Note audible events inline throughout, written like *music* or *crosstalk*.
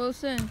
Wilson.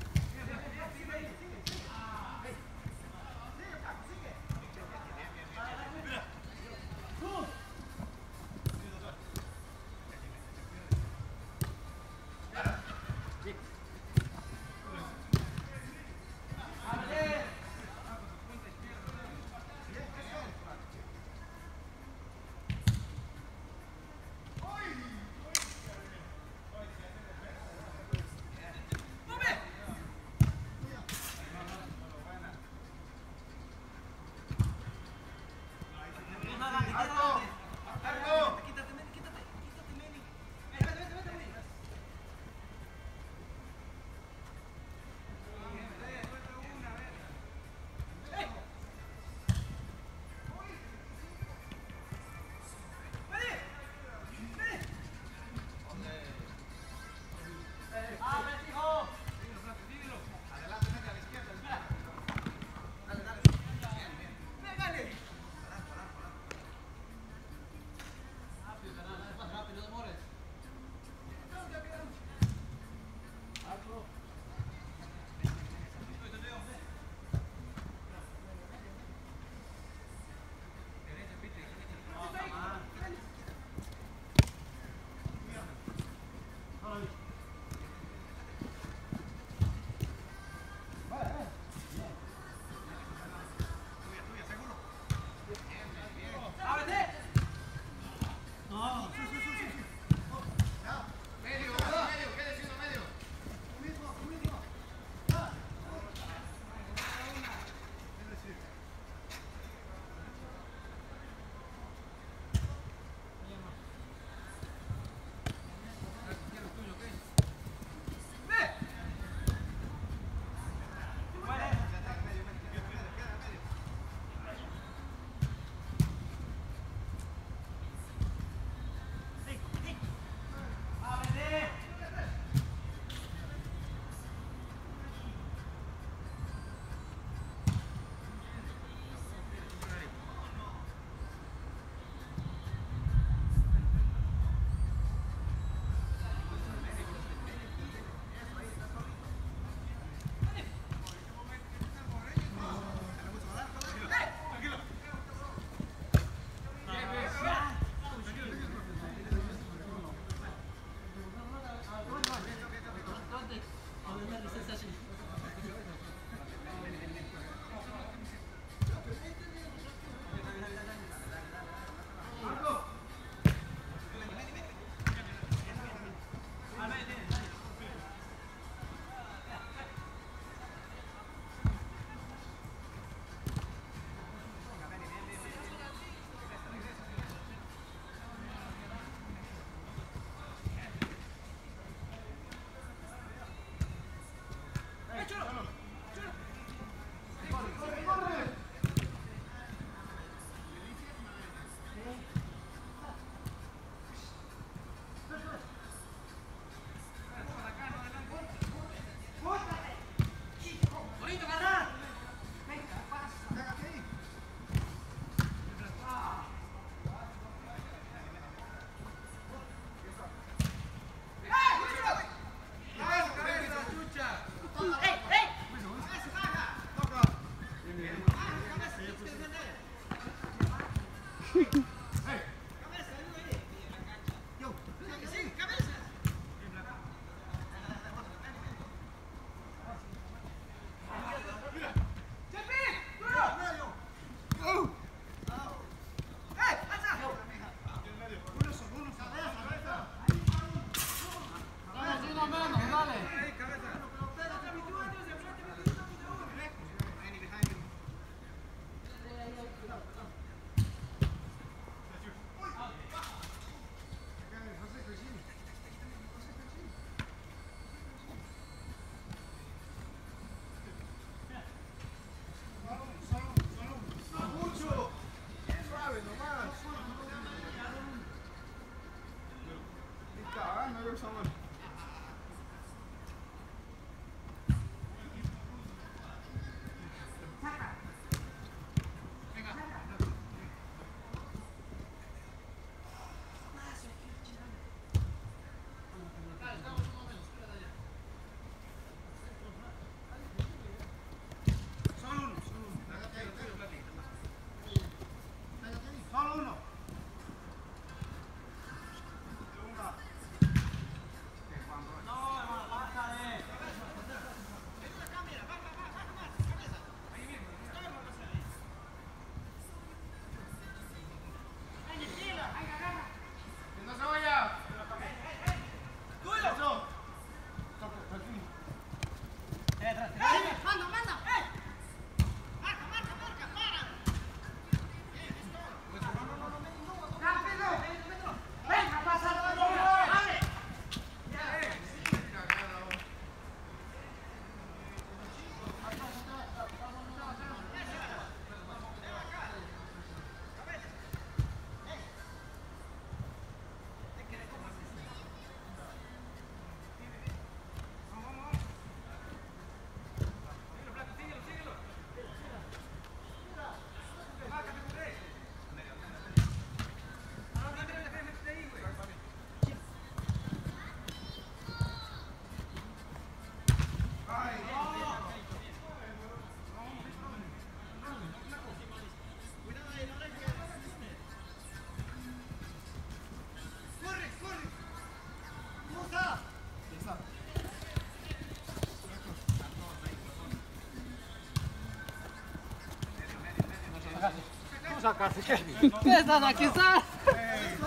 vamos a ¿Qué ¿Sale?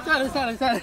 Sale, sale, sale.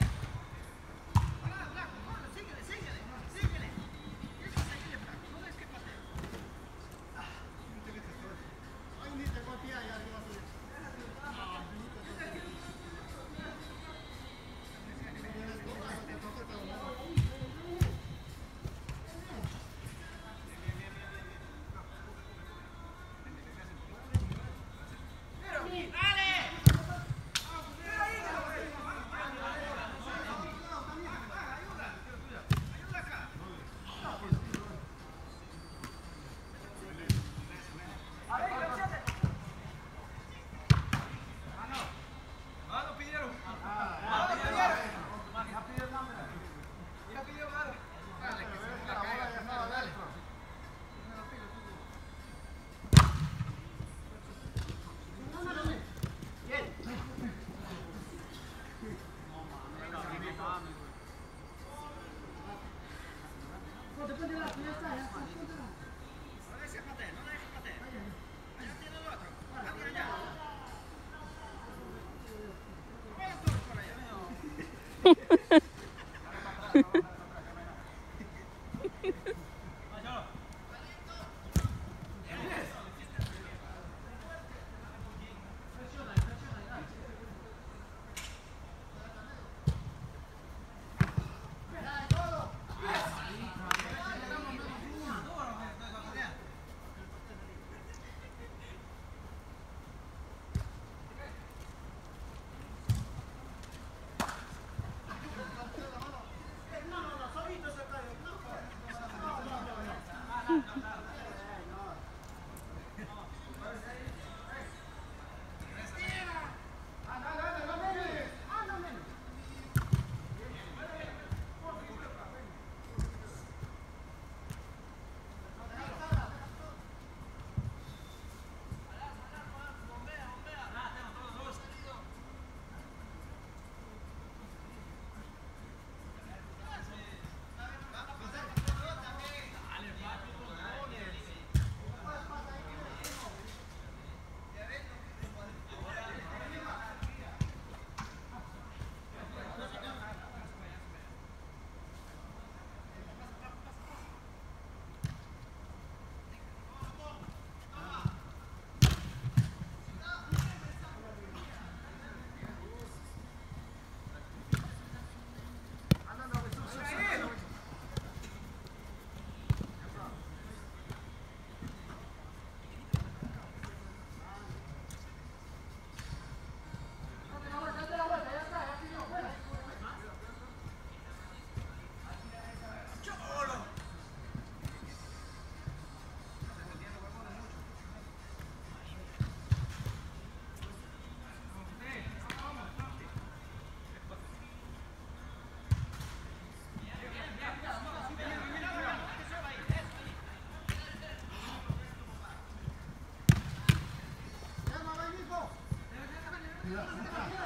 Yeah.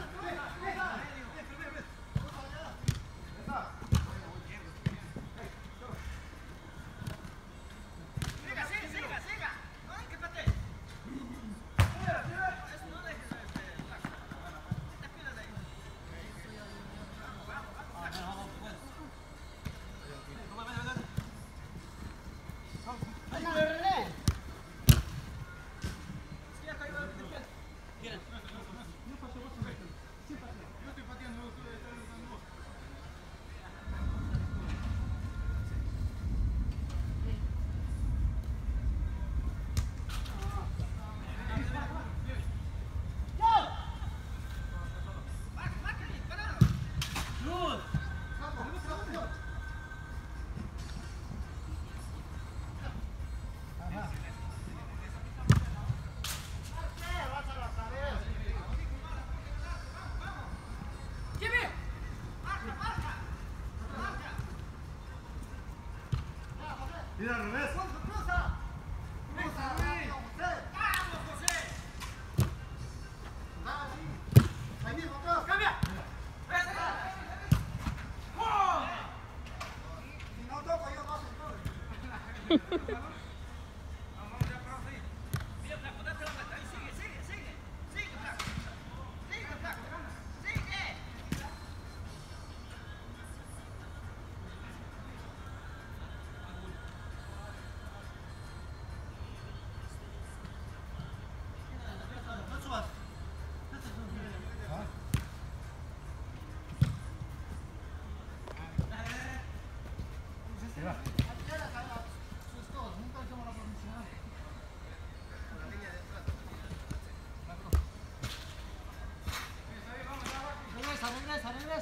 No. Mira al revés. サルぐら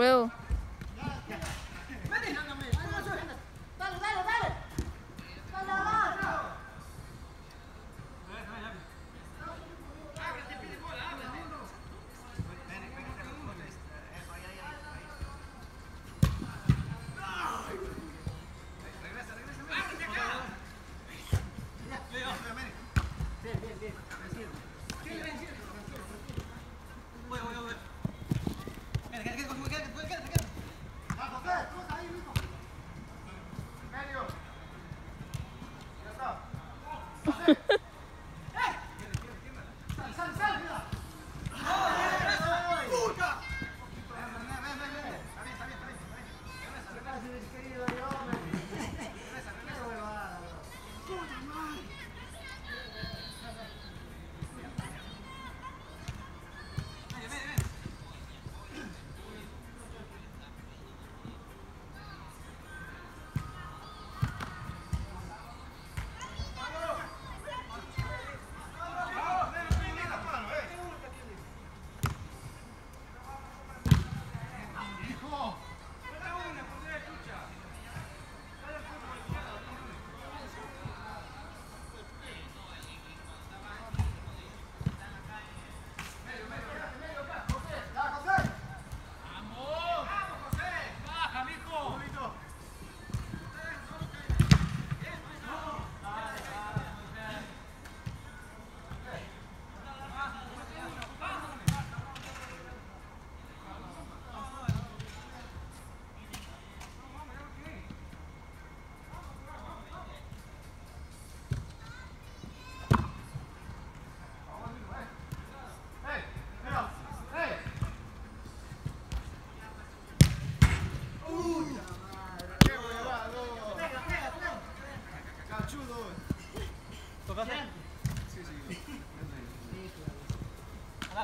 Will.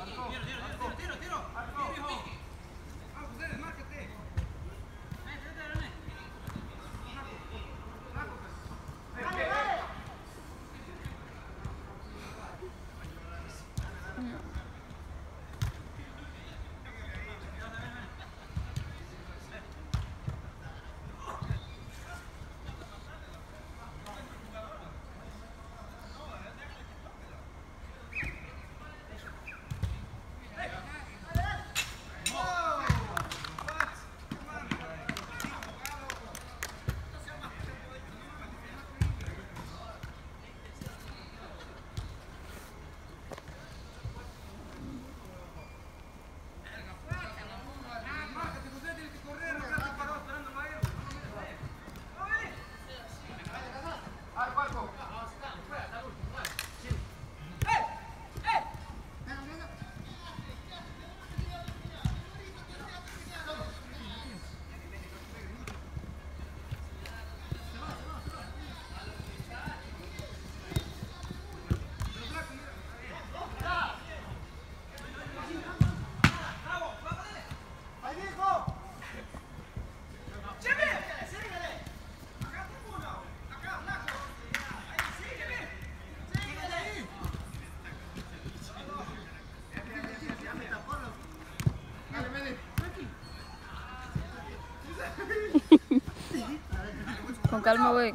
Tiro, tiro, tiro, tiro. Calma, güey.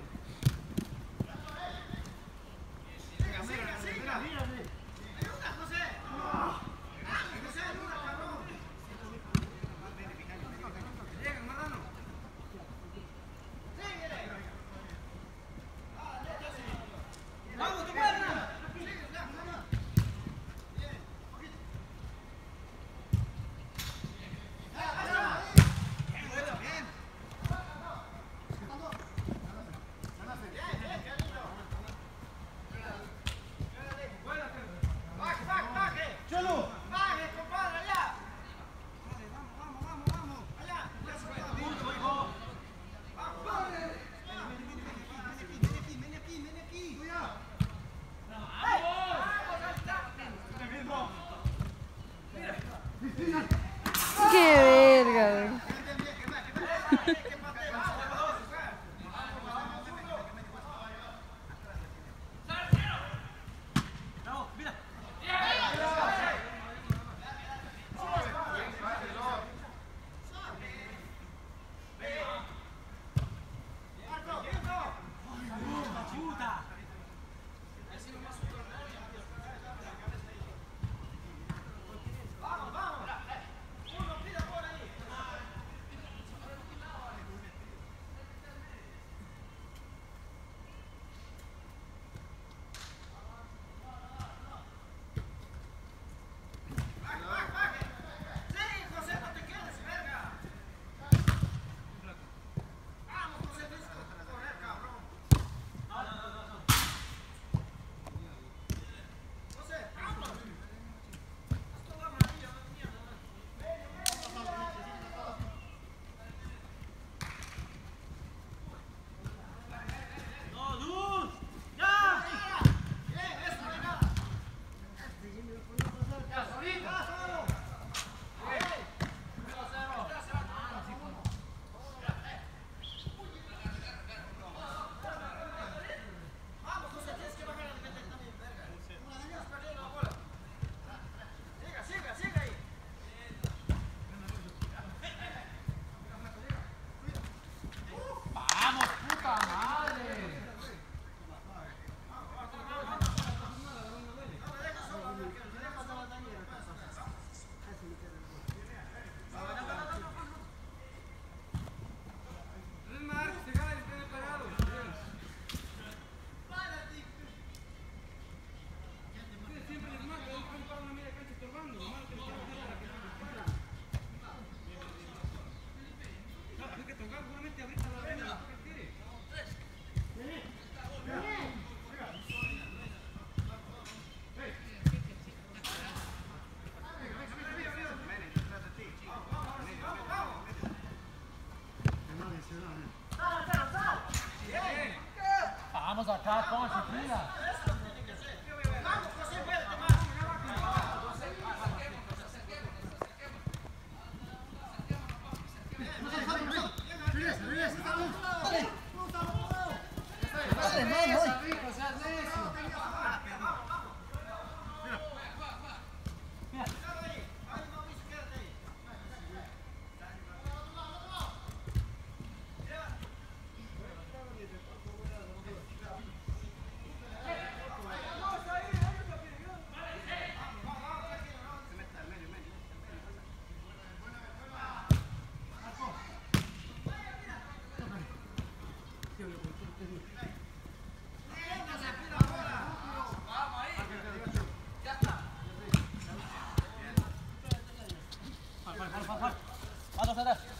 Tá, concentra. Con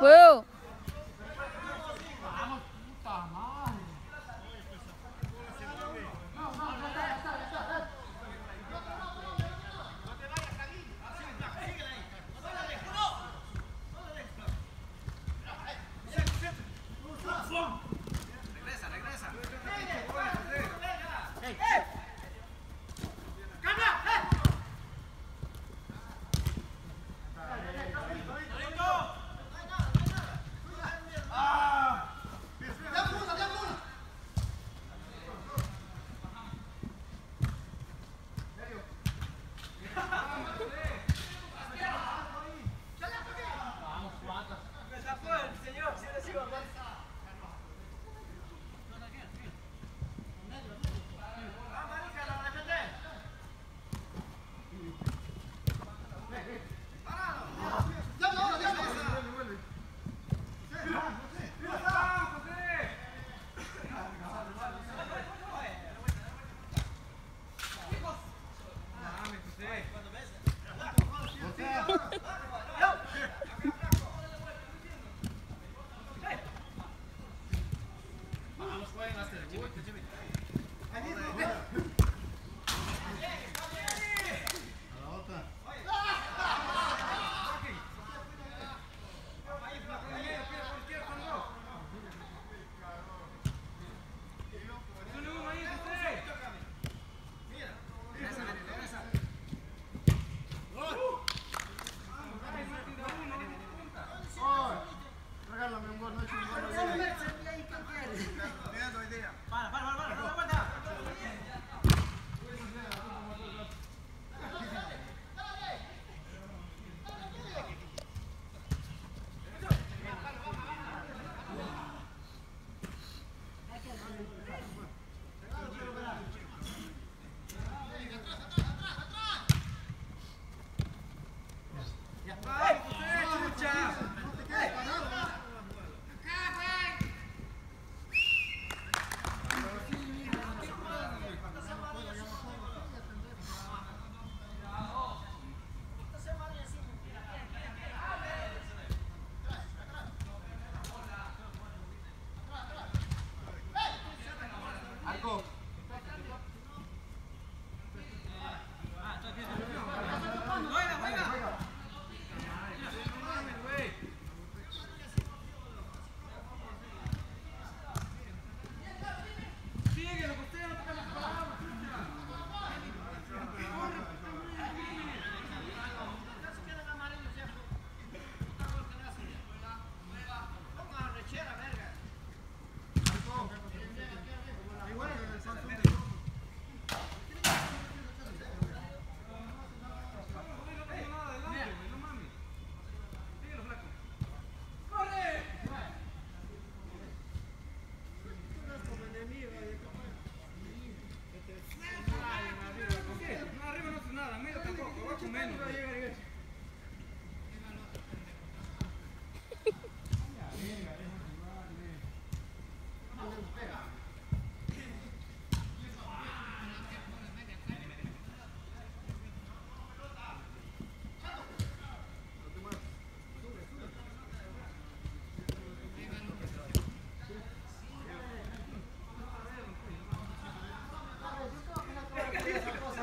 왜요?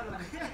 Yeah.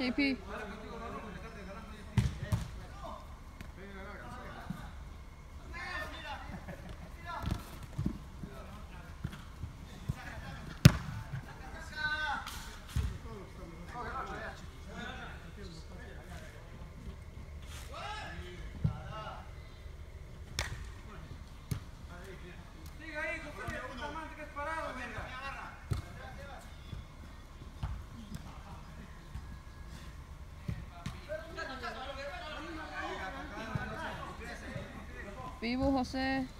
JP. Vivo, José.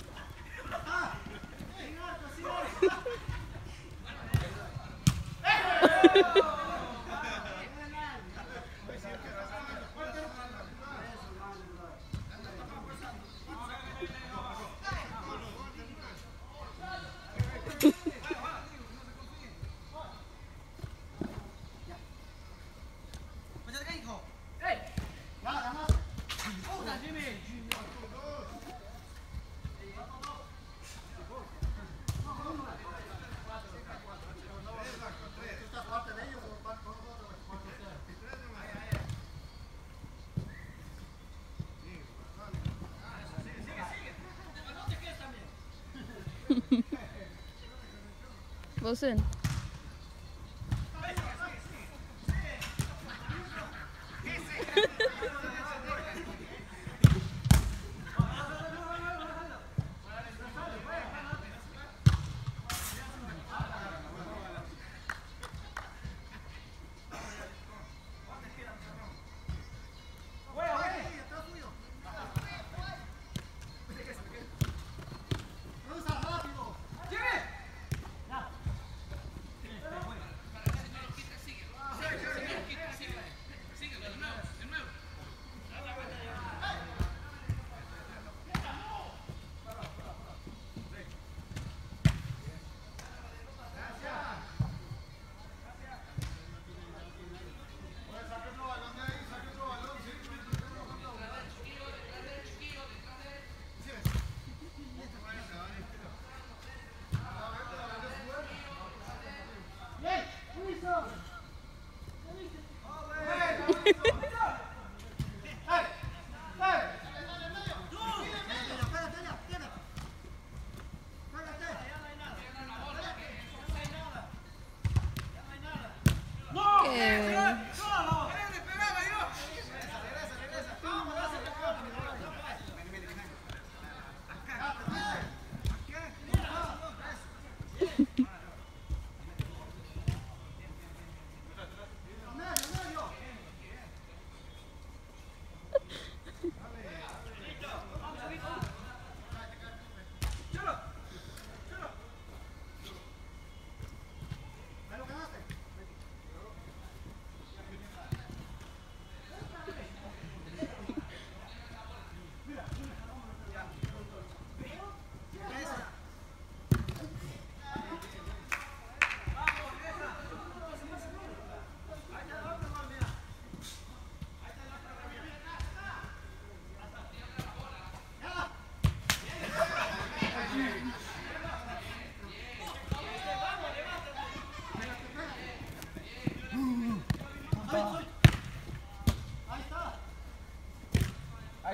Wilson. Que-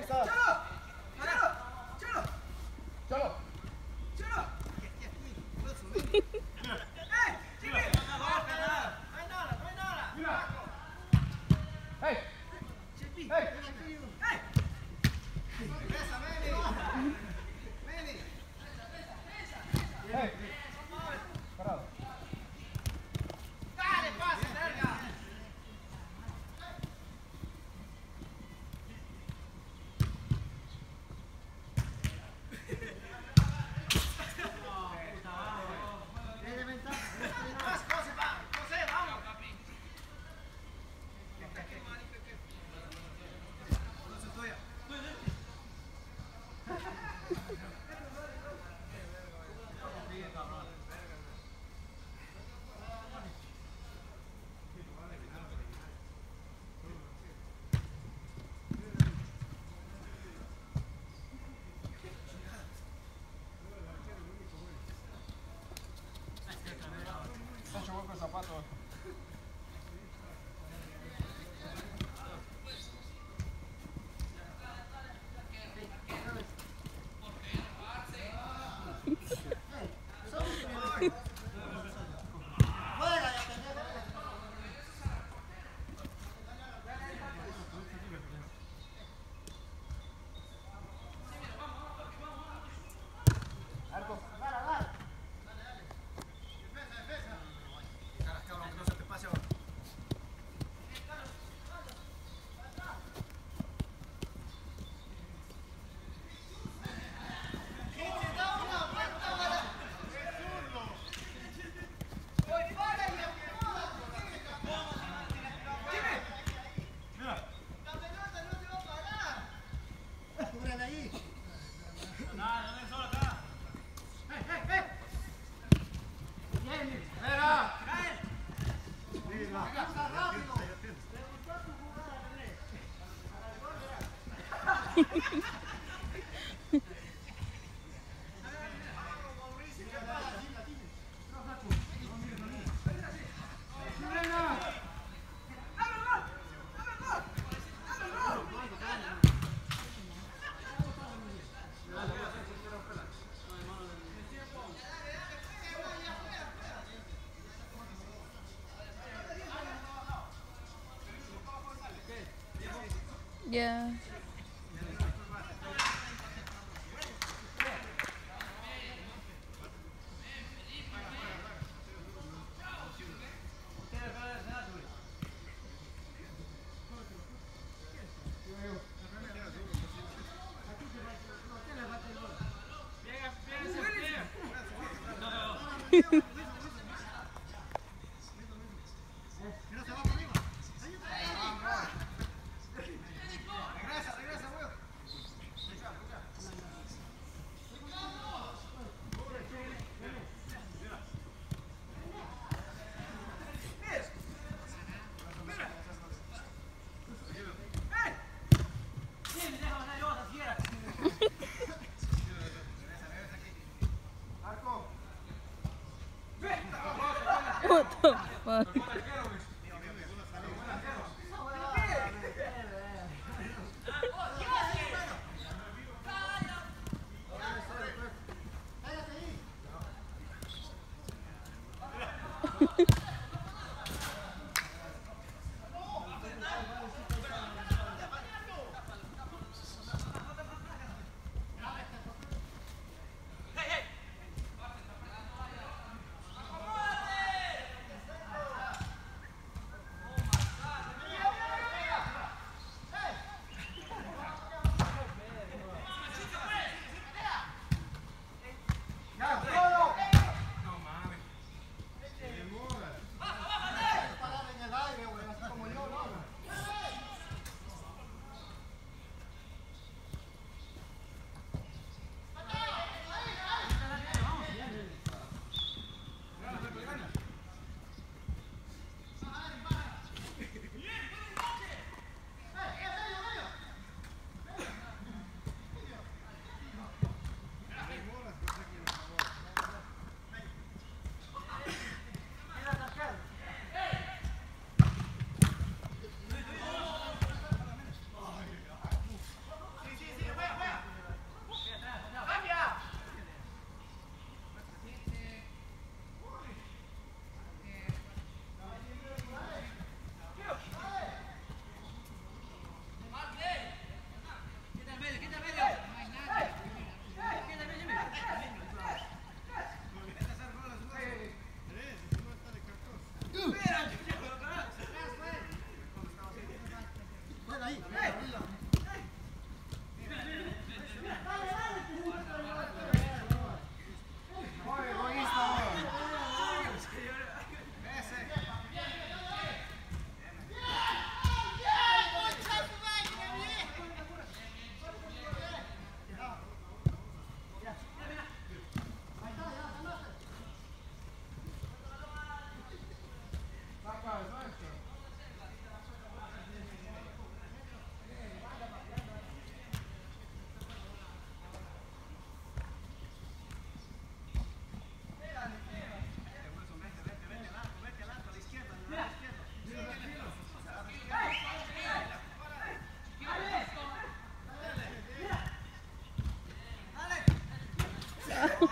四 voy con zapatos. Yeah. *laughs*